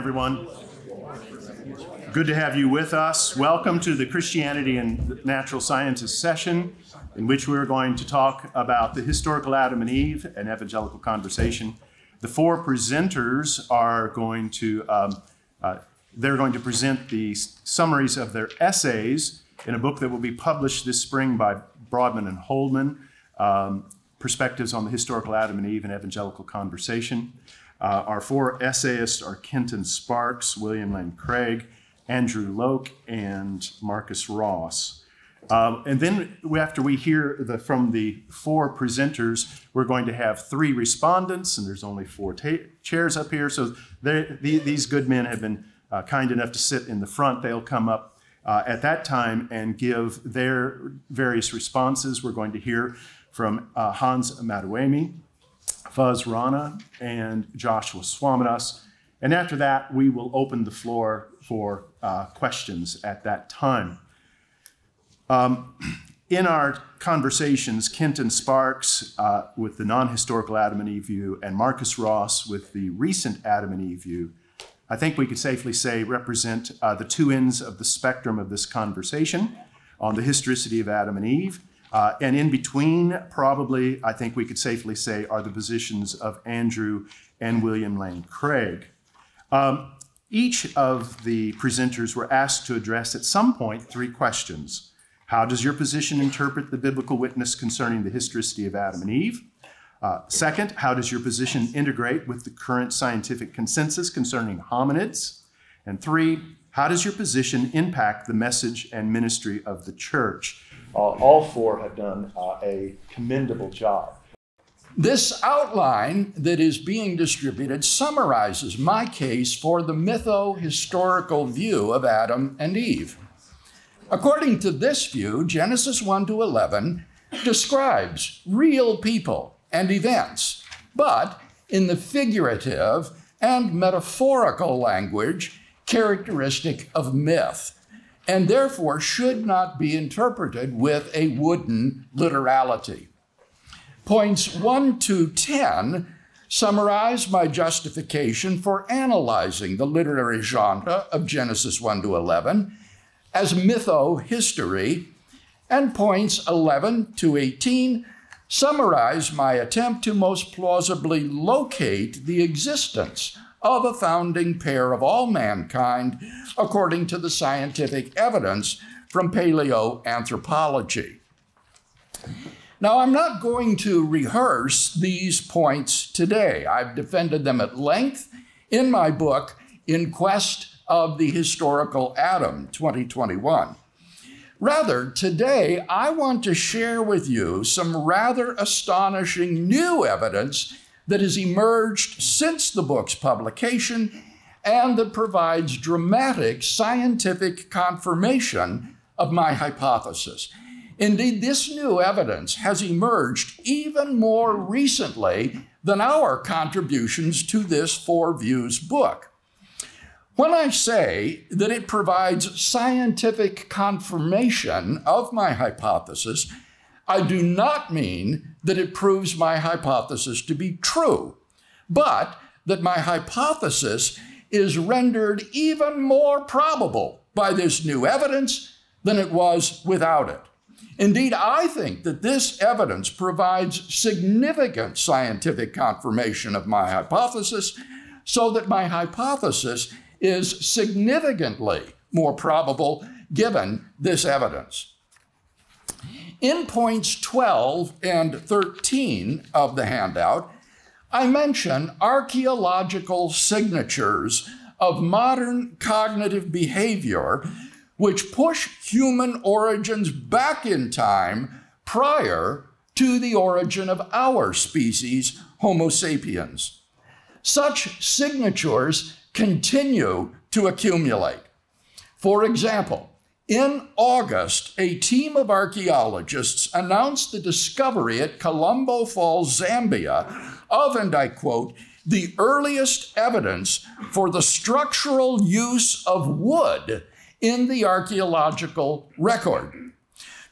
everyone. Good to have you with us. Welcome to the Christianity and Natural Sciences session, in which we're going to talk about the historical Adam and Eve and evangelical conversation. The four presenters are going to um, uh, they're going to present the summaries of their essays in a book that will be published this spring by Broadman and Holman. Um, perspectives on the historical Adam and Eve and evangelical conversation. Uh, our four essayists are Kenton Sparks, William Lane Craig, Andrew Loke, and Marcus Ross. Um, and then after we hear the, from the four presenters, we're going to have three respondents, and there's only four chairs up here. So the, these good men have been uh, kind enough to sit in the front. They'll come up uh, at that time and give their various responses. We're going to hear from uh, Hans Madueme, Fuz Rana, and Joshua Swamidass. And after that, we will open the floor for uh, questions at that time. Um, in our conversations, Kenton Sparks uh, with the non historical Adam and Eve view and Marcus Ross with the recent Adam and Eve view, I think we could safely say represent uh, the two ends of the spectrum of this conversation on the historicity of Adam and Eve uh, and in between, probably, I think we could safely say, are the positions of Andrew and William Lane Craig. Um, each of the presenters were asked to address at some point three questions. How does your position interpret the biblical witness concerning the historicity of Adam and Eve? Uh, second, how does your position integrate with the current scientific consensus concerning hominids? And three, how does your position impact the message and ministry of the church? Uh, all four have done uh, a commendable job. This outline that is being distributed summarizes my case for the mytho historical view of Adam and Eve. According to this view, Genesis 1 to 11 describes real people and events, but in the figurative and metaphorical language characteristic of myth and therefore should not be interpreted with a wooden literality. Points 1 to 10 summarize my justification for analyzing the literary genre of Genesis 1 to 11 as mytho-history, and points 11 to 18 summarize my attempt to most plausibly locate the existence of a founding pair of all mankind, according to the scientific evidence from paleoanthropology. Now, I'm not going to rehearse these points today. I've defended them at length in my book, In Quest of the Historical Adam 2021. Rather, today I want to share with you some rather astonishing new evidence that has emerged since the book's publication and that provides dramatic scientific confirmation of my hypothesis. Indeed, this new evidence has emerged even more recently than our contributions to this Four Views book. When I say that it provides scientific confirmation of my hypothesis, I do not mean that it proves my hypothesis to be true, but that my hypothesis is rendered even more probable by this new evidence than it was without it. Indeed, I think that this evidence provides significant scientific confirmation of my hypothesis, so that my hypothesis is significantly more probable given this evidence. In points 12 and 13 of the handout, I mention archaeological signatures of modern cognitive behavior which push human origins back in time prior to the origin of our species, Homo sapiens. Such signatures continue to accumulate. For example, in August, a team of archaeologists announced the discovery at Kalambo Falls, Zambia, of, and I quote, the earliest evidence for the structural use of wood in the archaeological record.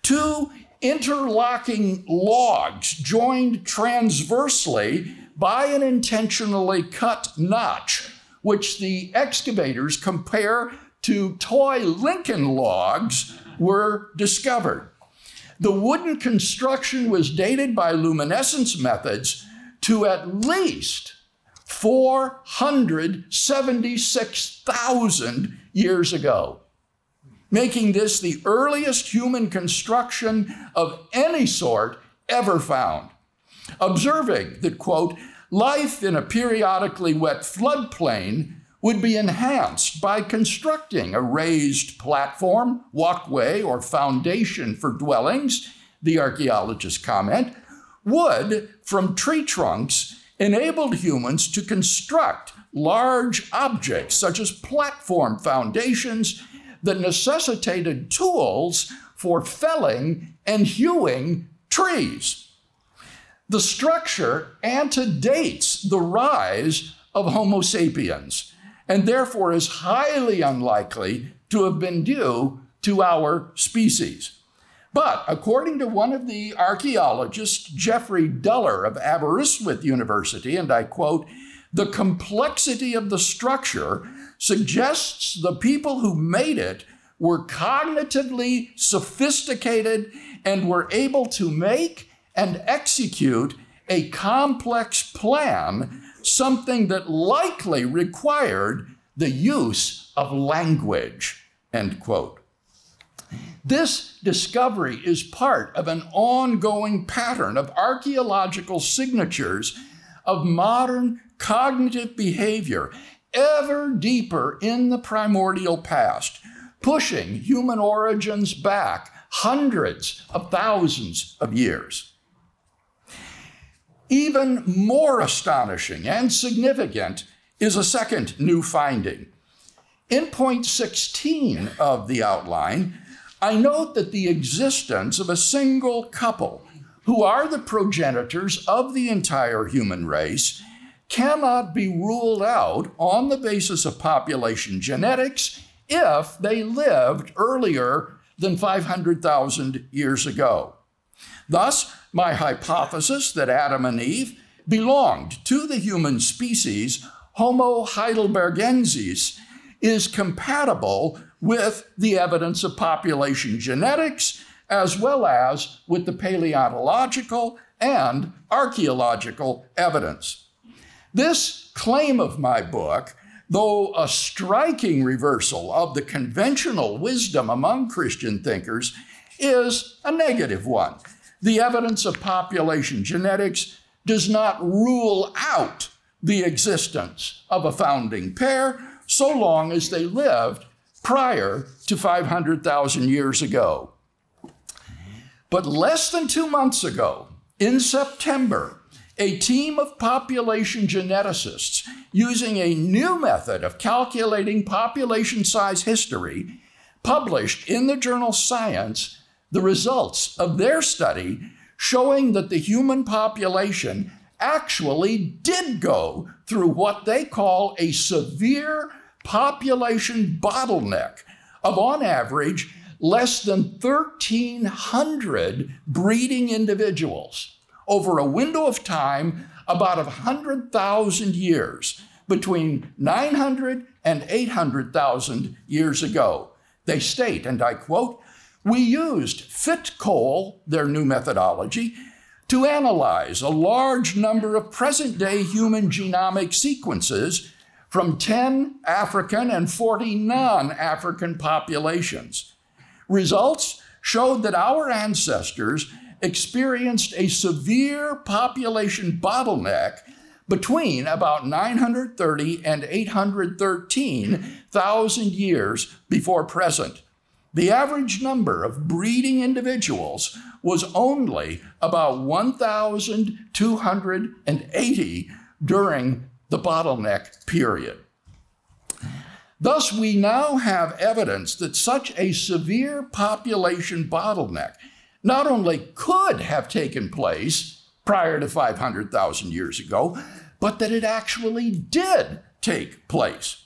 Two interlocking logs joined transversely by an intentionally cut notch which the excavators compare to toy Lincoln logs, were discovered. The wooden construction was dated by luminescence methods to at least 476,000 years ago, making this the earliest human construction of any sort ever found. Observing that, quote, life in a periodically wet floodplain would be enhanced by constructing a raised platform, walkway, or foundation for dwellings, the archaeologists comment. Wood from tree trunks enabled humans to construct large objects, such as platform foundations, that necessitated tools for felling and hewing trees. The structure antedates the rise of Homo sapiens and therefore is highly unlikely to have been due to our species. But according to one of the archaeologists, Geoffrey Duller of Aberystwyth University, and I quote, the complexity of the structure suggests the people who made it were cognitively sophisticated and were able to make and execute a complex plan something that likely required the use of language, end quote. This discovery is part of an ongoing pattern of archaeological signatures of modern cognitive behavior ever deeper in the primordial past, pushing human origins back hundreds of thousands of years. Even more astonishing and significant is a second new finding. In point 16 of the outline, I note that the existence of a single couple who are the progenitors of the entire human race cannot be ruled out on the basis of population genetics if they lived earlier than 500,000 years ago. Thus, my hypothesis that Adam and Eve belonged to the human species Homo heidelbergensis is compatible with the evidence of population genetics as well as with the paleontological and archaeological evidence. This claim of my book, though a striking reversal of the conventional wisdom among Christian thinkers, is a negative one the evidence of population genetics does not rule out the existence of a founding pair so long as they lived prior to 500,000 years ago. But less than two months ago, in September, a team of population geneticists using a new method of calculating population size history published in the journal Science the results of their study showing that the human population actually did go through what they call a severe population bottleneck of, on average, less than 1,300 breeding individuals over a window of time about 100,000 years between 900 and 800,000 years ago. They state, and I quote, we used FitCoal, their new methodology, to analyze a large number of present day human genomic sequences from 10 African and 40 non African populations. Results showed that our ancestors experienced a severe population bottleneck between about 930 and 813,000 years before present. The average number of breeding individuals was only about 1,280 during the bottleneck period. Thus, we now have evidence that such a severe population bottleneck not only could have taken place prior to 500,000 years ago, but that it actually did take place.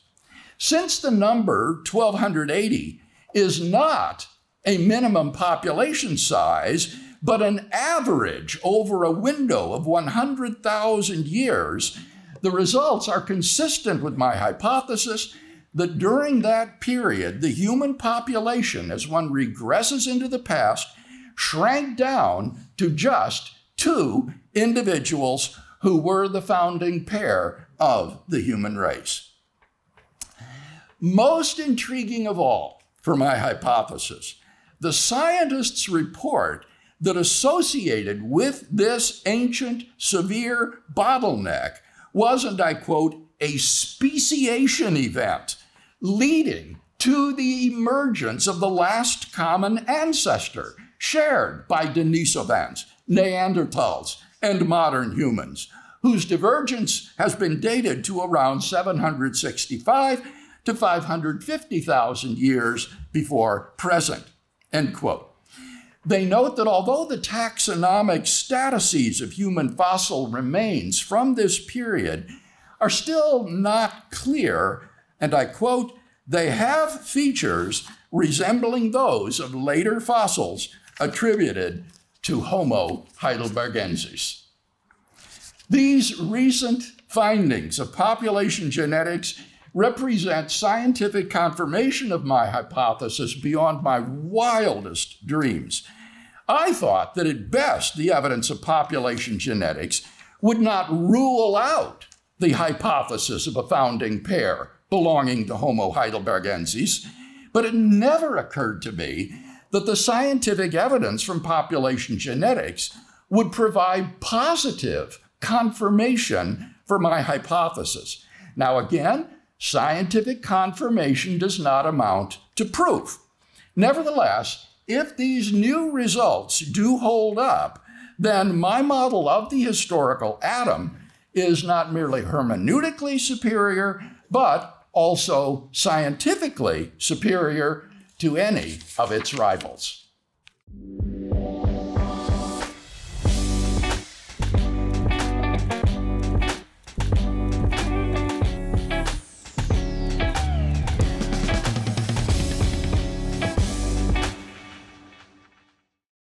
Since the number 1280 is not a minimum population size, but an average over a window of 100,000 years, the results are consistent with my hypothesis that during that period, the human population, as one regresses into the past, shrank down to just two individuals who were the founding pair of the human race. Most intriguing of all for my hypothesis, the scientists report that associated with this ancient severe bottleneck was, and I quote, a speciation event leading to the emergence of the last common ancestor shared by Denisovans, Neanderthals, and modern humans, whose divergence has been dated to around 765 to 550,000 years before present. End quote. They note that although the taxonomic statuses of human fossil remains from this period are still not clear, and I quote, they have features resembling those of later fossils attributed to Homo heidelbergensis. These recent findings of population genetics represent scientific confirmation of my hypothesis beyond my wildest dreams. I thought that at best the evidence of population genetics would not rule out the hypothesis of a founding pair belonging to Homo heidelbergensis, but it never occurred to me that the scientific evidence from population genetics would provide positive confirmation for my hypothesis. Now, again, scientific confirmation does not amount to proof. Nevertheless, if these new results do hold up, then my model of the historical Adam is not merely hermeneutically superior, but also scientifically superior to any of its rivals.